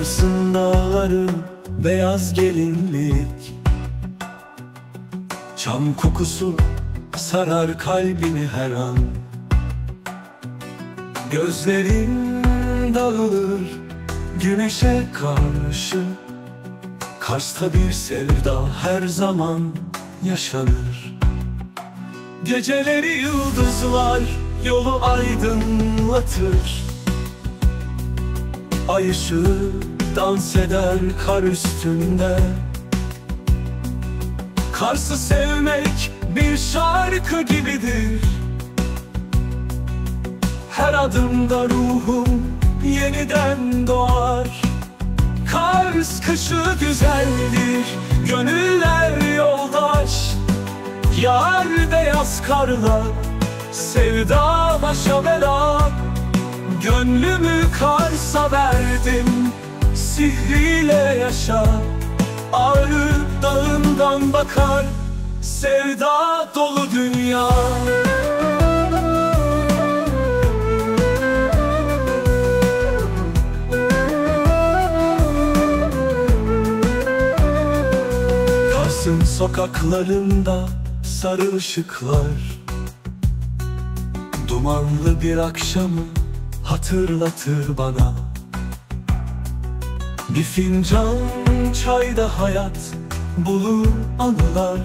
Sarsın dağları beyaz gelinlik Çam kokusu sarar kalbini her an. Gözlerin dağılır güneşe karşı. Kars'ta bir sevda her zaman yaşanır. Geceleri yıldızlar yolu aydınlatır. Ay ışığı dans eder kar üstünde. Kars'ı sevmek bir şarkı gibidir. Her adımda ruhum yeniden doğar. Kars kışı güzeldir Gönüller yoldaş. Yar beyaz karla Sevda başa bela Gönlümü Kars'a verdim Sihriyle yaşa Ağrı dağından bakar Sevda dolu dünya. Kars'ın sokaklarında sarı ışıklar Dumanlı bir akşamı hatırlatır bana. Bir fincan çayda hayat bulur anılar.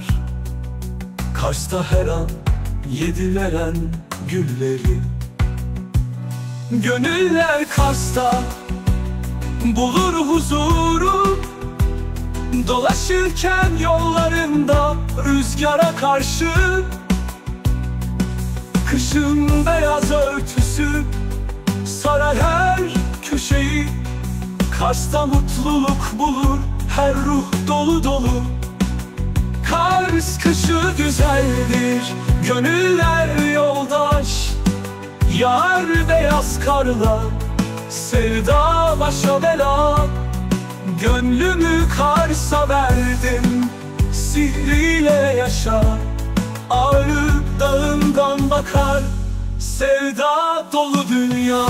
Kars'ta her an yedileren gülleri. Gönüller Kars'ta bulur huzuru. Dolaşırken yollarında rüzgara karşı. Kışın beyaz örtüsü sarar her köşeyi. Kars'ta mutluluk bulur her ruh dolu dolu. Kars kışı güzeldir gönüller yoldaş. Yar beyaz karla sevda başa bela. Gönlümü Kars'a verdim Sihriyle yaşa. Ağrı dağından bakar Sevda dolu dünya